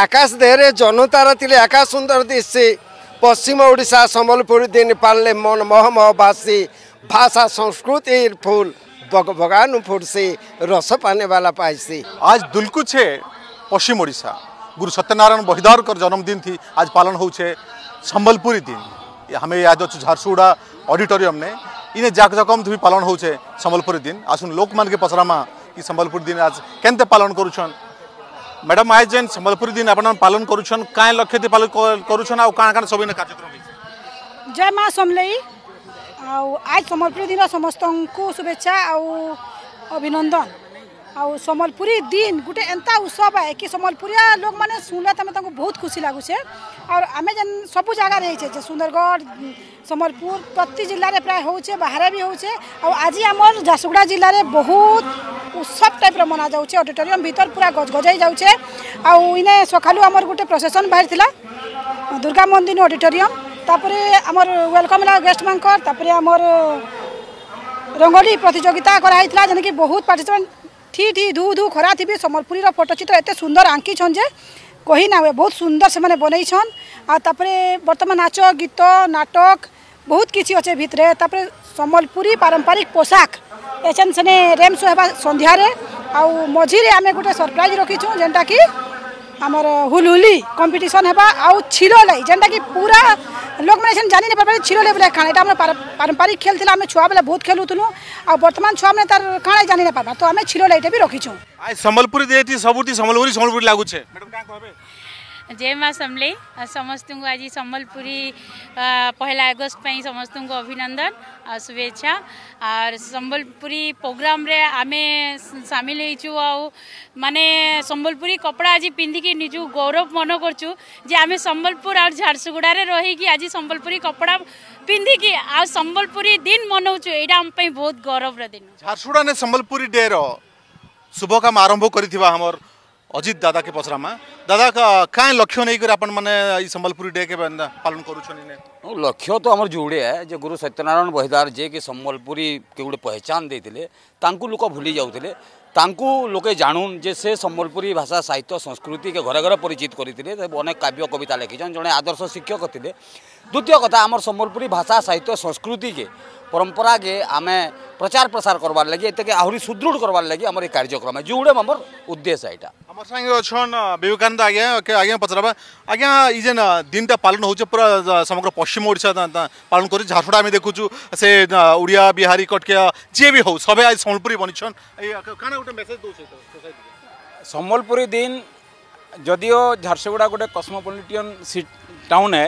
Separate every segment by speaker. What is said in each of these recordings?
Speaker 1: ଆକାଶ ଦେହରେ ଜନତାରା ଥିଲେ ଆକାଶ ସୁନ୍ଦର ଦିଶି ପଶ୍ଚିମ ଓଡ଼ିଶା ସମ୍ବଲପୁରୀ ଦିନ ପାଳିଲେ ମନ ମହମହବାସୀ ଭାଷା ସଂସ୍କୃତି ଫୁଲ ভগবান ফুটসি রস পানেওয়ালা পাইছি
Speaker 2: আজ দুলকু ছে পশ্চিম ওড়িশা গুরু সত্যনারায়ণ বহিদারকর জন্মদিন থি আজ পালন হচ্ছে সম্বলপুরি দিন আমি আজ অছু ঝারসুগুড়া অডিটোরিয়াম নে ইনে জাকজকম থি পালন হচ্ছে সম্বলপুরি দিন আসুন লোকমানকে পচরামা কি সম্বলপুর দিন আজ কেনতে পালন করুছন ম্যাডাম আজ যে সম্বলপুরী দিন আপনার পালন করুছেন কায় লক্ষ্যে পালন করছেন আপনার কাণ কাণ কার্যক্রম
Speaker 3: জয় মা সমলেই আজ সম্বলপুরী দিন সমস্ত শুভেচ্ছা আভিনন্দন ଆଉ ସମ୍ବଲପୁରୀ ଦିନ୍ ଗୋଟେ ଏନ୍ତା ଉତ୍ସବ ଏ କି ସମ୍ବଲପୁରିଆ ଲୋକମାନେ ଶୁଣିଲେ ତମେ ତାଙ୍କୁ ବହୁତ ଖୁସି ଲାଗୁଛେ ଆଉ ଆମେ ଯେନ୍ ସବୁ ଜାଗାରେ ହେଇଛେ ଯେ ସୁନ୍ଦରଗଡ଼ ସମ୍ବଲପୁର ପ୍ରତି ଜିଲ୍ଲାରେ ପ୍ରାୟ ହେଉଛେ ବାହାରେ ବି ହେଉଛେ ଆଉ ଆଜି ଆମର ଝାରସୁଗୁଡ଼ା ଜିଲ୍ଲାରେ ବହୁତ ଉତ୍ସବ ଟାଇପ୍ର ମନାଯାଉଛେ ଅଡ଼ିଟୋରିୟମ୍ ଭିତର ପୁରା ଗଜଗଜାଇ ଯାଉଛେ ଆଉ ଇନେ ସକାଳୁ ଆମର ଗୋଟେ ପ୍ରସେସନ୍ ବାହାରିଥିଲା ଦୁର୍ଗା ମନ୍ଦିର ଅଡ଼ିଟୋରିୟମ୍ ତାପରେ ଆମର ୱେଲକମ୍ ହେଲା ଗେଷ୍ଟମାନଙ୍କର ତାପରେ ଆମର ରଙ୍ଗୋଲି ପ୍ରତିଯୋଗିତା କରାହେଇଥିଲା ଯେନ୍କି ବହୁତ ପାର୍ଟିସିପେଣ୍ଟ ଠି ଠି ଧୁ ଧୁ ଖରା ଥିବେ ସମ୍ବଲପୁରୀର ଫଟୋଚିତ୍ର ଏତେ ସୁନ୍ଦର ଆଙ୍କିଛନ୍ ଯେ କହିନା ହୁଏ ବହୁତ ସୁନ୍ଦର ସେମାନେ ବନେଇଛନ୍ ଆଉ ତାପରେ ବର୍ତ୍ତମାନ ନାଚ ଗୀତ ନାଟକ ବହୁତ କିଛି ଅଛେ ଭିତରେ ତାପରେ ସମ୍ବଲପୁରୀ ପାରମ୍ପରିକ ପୋଷାକ ଏଛନ୍ ସେନେ ରେମ୍ ଶୋ ହେବା ସନ୍ଧ୍ୟାରେ ଆଉ ମଝିରେ ଆମେ ଗୋଟେ ସରପ୍ରାଇଜ୍ ରଖିଛୁ ଯେନ୍ଟାକି ଆମର ହୁଲହୁଲି କମ୍ପିଟିସନ୍ ହେବା ଆଉ ଛିର ଲାଗି ଯେନ୍ଟାକି ପୁରା लोकमान्य जानी नहीं पारे छिरोले बोले खाना यहाँ पारंपरिक खेल थे आम छुआबेला बहुत खेलुलु आ बर्तमान छुआ मैंने तार खाना जानी नहीं पार्बा तो आम छिरोले ये भी रखीचु
Speaker 2: सम्बलपुर सब सम्बलपुरी सम्बलपुरी लगुचे
Speaker 4: जय माँ समले समस्त आज सम्बलपुरी पहला अगस्त पर समस्त अभिनंदन आ शुभेच्छा आर सम्बलपुरी प्रोग्राम रे आमे सामिल होचु आउ माने सम्बलपुरी कपड़ा आज पिंधिक निजु गौरव मन करचु जे आमे सम्बलपुर आ झारसुगुड़ा रे रही आज सम्बलपुरी कपड़ा पिंधिकी आ सम्बलपुरी दिन मनाऊ एटा बहुत गौरव दिन
Speaker 2: झारसुगुड़ा ने सम्बलपुरी डे रुभकाम आरंभ कर अजित दादा के पचरामा दादा का लक्ष्य नहीं करपुर पालन कर
Speaker 5: लक्ष्य तो आम जोड़े जो गुरु सत्यनारायण बहिदार जे कि संबलपुरी के गोटे पहचान देते लोक भूली जाऊ ତାଙ୍କୁ ଲୋକେ ଜାଣୁନ୍ ଯେ ସେ ସମ୍ବଲପୁରୀ ଭାଷା ସାହିତ୍ୟ ସଂସ୍କୃତିକେ ଘରେ ଘରେ ପରିଚିତ କରିଥିଲେ ଅନେକ କାବ୍ୟ କବିତା ଲେଖିଛନ୍ ଜଣେ ଆଦର୍ଶ ଶିକ୍ଷକ ଥିଲେ ଦ୍ୱିତୀୟ କଥା ଆମର ସମ୍ବଲପୁରୀ ଭାଷା ସାହିତ୍ୟ ସଂସ୍କୃତିକେ ପରମ୍ପରାକେ ଆମେ ପ୍ରଚାର ପ୍ରସାର করবার লাগি এটাকে আহরি সুদৃঢ় করবার লাগি আমার এই কার্যক্রম যেগুড়ে আমার উদ্দেশ্য এটা
Speaker 2: আমার সঙ্গে অছন বিবেকানন্দ আজ্ঞা আজ্ঞা পচারবা আজ্ঞা এই যে দিনটা পালন হচ্ছে পুরা সমগ্র পশ্চিম ওড়িশা পালন করছে ঝারসুড়া আমি দেখুছু সে ওড়িয়া বিহারী কটকিয়া যে বি হোক সবে আজ সম্বলপুরী বনিছন এই কারণ ଗୋଟେ ମେସେଜ ଦେଉଛି ସୋସାଇଟିକୁ
Speaker 6: ସମ୍ବଲପୁରୀ ଦିନ ଯଦିଓ ଝାରସୁଗୁଡ଼ା ଗୋଟେ କସ୍ମୋପଲିଟିଅନ୍ ଟାଉନ୍ ହେ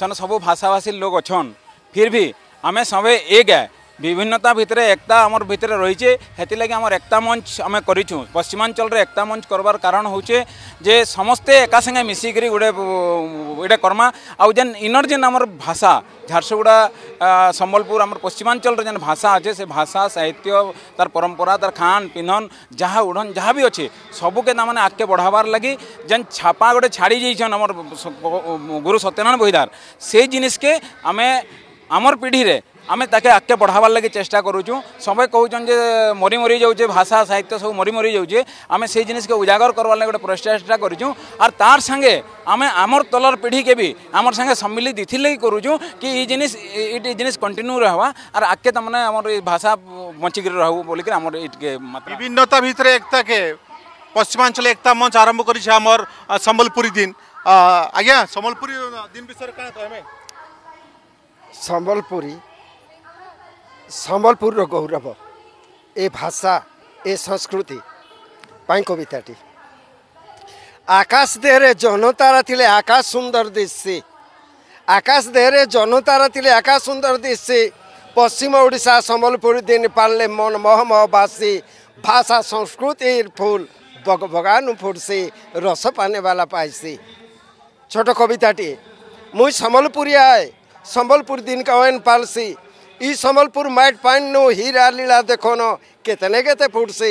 Speaker 6: ସେନ ସବୁ ଭାଷାଭାଷୀ ଲୋକ ଅଛନ୍ ଫିର୍ ବି ଆମେ ସବେ ଏକ ହେ বিভিন্নতা ভিতরে একতা আমার ভিতরে রয়েছে সেটি লাগে আমার একতা মঞ্চ আমি করছু পশ্চিমাঞ্চলের একতা মঞ্চ করবার কারণ হচ্ছে যে সমস্তে একা সাথে মিশিকি গোটে এটা করমা আন ইনর যে আমার ভাষা ঝারসুগুড়া সম্বলপুর আমার পশ্চিমাঞ্চলের যে ভাষা আছে সে ভাষা সাহিত্য তার পরম্পরা তার খান পিন্ধন যা উড়ন যা বি অছে সবুকে তার মানে আগকে বড়াবার লাগি যেন ছাপা গোটে ছাড়ি যাইছেন আমার গুরু সত্যনারায়ণ বহিদার সেই জিনিসকে আমি আমার পিঢ়িরে আমি তাকে আগকে বড়াবার লাগে চেষ্টা করুছু সবাই কৌছন যে মরি মরি যাচ্ছে ভাষা সাহিত্য সব মরি মরি যাচ্ছে আমি সেই জিনিসকে উজাগর করবার লাগে গোটে প্রচেষ্টা করছু আর তার সাঙ্গে আমি আমার তলর পিঢ়িকে বি আমার সাঙ্গে সম্মিলিত ইথিরলাগি করুছু কি এই জিনিস এইটি জিনিস কন্টিনিউ রহবা আর আগকে তারমানে আমার এই ভাষা বঞ্চিকি রহব বলিকি আমার এইটিকে
Speaker 2: বিভিন্নতা ভিতরে একতাকে পশ্চিমাঞ্চল একতা মঞ্চ আরম্ভ করেছে আমার সম্বলপুরী দিন আজ্ঞা সম্বলপুরী দিন বিষয়ে কে কহবে
Speaker 1: সম্বলপুরী ସମ୍ବଲପୁରର ଗୌରବ ଏ ଭାଷା ଏ ସଂସ୍କୃତି ପାଇଁ କବିତାଟି ଆକାଶ ଦେହରେ ଜହ୍ନତାରା ଥିଲେ ଆକାଶ ସୁନ୍ଦର ଦିଶି ଆକାଶ ଦେହରେ ଜହ୍ନତାରା ଥିଲେ ଆକାଶ ସୁନ୍ଦର ଦିଶି ପଶ୍ଚିମ ଓଡ଼ିଶା ସମ୍ବଲପୁର ଦିନ ପାରିଲେ ମନ ମହମବାସୀ ଭାଷା ସଂସ୍କୃତି ଫୁଲ ବଗ ବଗାନୁ ଫୁଟସି ରସ ପାନେବାଲା ପାଇସି ଛୋଟ କବିତାଟିଏ ମୁଇଁ ସମ୍ବଲପୁରିଆ ସମ୍ବଲପୁର ଦିନ କଏନ୍ ପାଲସି ई समलपुर माइट पाइन नु हिरा देखन केते कितने केते फुटसी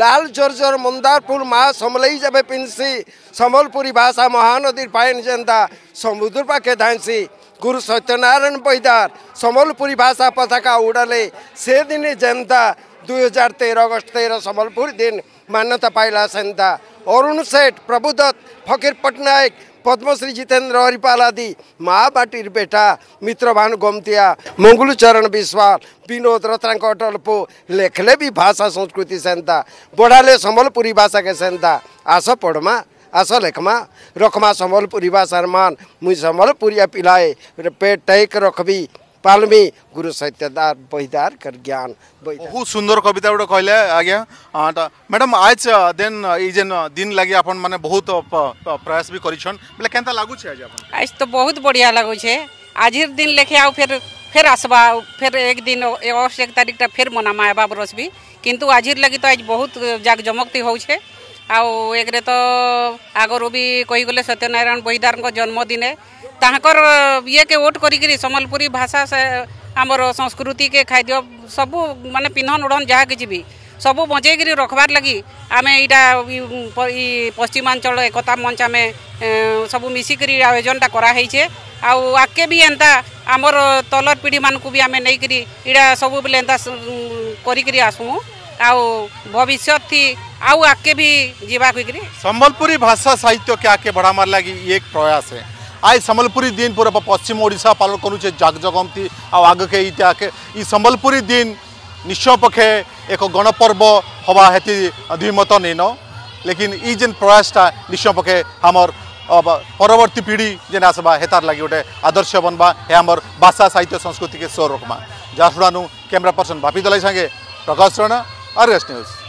Speaker 1: लाल जर जोर मन्दारपुर मा समलई जा पिंसी समलपुरी भाषा महानदी पाइन जेन्दा समुद्र पाके धाइसि गुरु सत्यनारायण पैदार समलपुरी भाषा पताका उले सेदिन जेन्दा दुई हजार तेह्र अगस्त समलपुर दिन मान्यता पाइला अरुण सेठ प्रभुदत्त फकीर पटनायक पद्मश्री जितेन्द्र हरिपालादी महाबाटी बेटा मित्रभान गोम्तिया, मङ्गलु चरण विश्वाल विनोद रत्नाङ्क पो लेखले भी भाषा संस्कृति सेन्ता बढाले सम्बलपुरी भाषाकै सेन्ता आस पढमा आस लेखमा रखमा सम्बलपुरी भाषा मान मुई सम्बलपुरी पिलाए पेट टेक रखबी ପାଲ୍ମି ଗୁରୁ ସତ୍ୟଦାର ବହିଦାରକର ଜ୍ଞାନ ବହୁତ
Speaker 2: ସୁନ୍ଦର କବିତା ଗୋଟେ କହିଲେ ଆଜ୍ଞା ମ୍ୟାଡ଼ାମ୍ ଆଜ୍ ଦେନ୍ ଏଇ ଯେନ୍ ଦିନ୍ ଲାଗି ଆପଣମାନେ ବହୁତ ପ୍ରୟାସ ବି କରିଛନ୍ ବୋଲେ କେନ୍ତା ଲାଗୁଛେ ଆଜି ଆପଣ
Speaker 7: ଆଜ୍ ତ ବହୁତ ବଢ଼ିଆ ଲାଗୁଛେ ଆଜିର ଦିନ୍ ଲେଖେ ଆଉ ଫେର୍ ফের আসবা ফের একদিন অগস্ট এক তারিখটা ফের মনামা এবার রসবি কিন্তু আজির লাগি তো আজ বহুত জাকজমকতি হচ্ছে আও একরে তো আগরু বি কহিগলে সত্যনারায়ণ বহিদারঙ্ জন্মদিনে ତାଙ୍କର ଇଏକେ ଓଟ୍ କରିକିରି ସମ୍ବଲପୁରୀ ଭାଷା ସେ ଆମର ସଂସ୍କୃତିକେ ଖାଦ୍ୟ ସବୁ ମାନେ ପିନ୍ଧନ୍ ଉଢ଼ନ୍ ଯାହା କିଛି ବି ସବୁ ବଞ୍ଚେଇକିରି ରଖବାର୍ ଲାଗି ଆମେ ଏଇଟା ଇ ପଶ୍ଚିମାଞ୍ଚଳ ଏକତା ମଞ୍ଚ ଆମେ ସବୁ ମିଶିକିରି ଆୟୋଜନଟା କରାହେଇଛେ ଆଉ ଆଗ୍କେ ବି ଏନ୍ତା ଆମର ତଲର ପିଢ଼ିମାନଙ୍କୁ ବି ଆମେ ନେଇକିରି ଇଟା ସବୁବେଲେ ଏନ୍ତା କରିକିରି ଆସମୁ ଆଉ ଭବିଷ୍ୟତ ଥି ଆଉ ଆଗ୍କେ ବି ଯିବା କହିକିରି
Speaker 2: ସମ୍ବଲପୁରୀ ଭାଷା ସାହିତ୍ୟକେ ଆଗ୍କେ ବଢ଼ାବାର୍ ଲାଗି ଇଏ ପ୍ରୟାସ ହେ आज संबलपुरी दिन पूरा पश्चिम ओडा पालन करुचे जगजगमती आगके इत्याके ये संबलपुरी दिन निश्चय पक्षे एक गणपर्व हवा हेती द्विमत नहींन लेकिन ये जेन प्रयासटा निश्चय पक्षे आमर परवर्ती पीढ़ी जेन आसवा हेतार लगी गोटे आदर्श बनवा हे आमर भाषा साहित्य संस्कृति के स्वर रखमा जाफरानु कैमरा पर्सन भापी दलाई संगे Prakash Rana R S news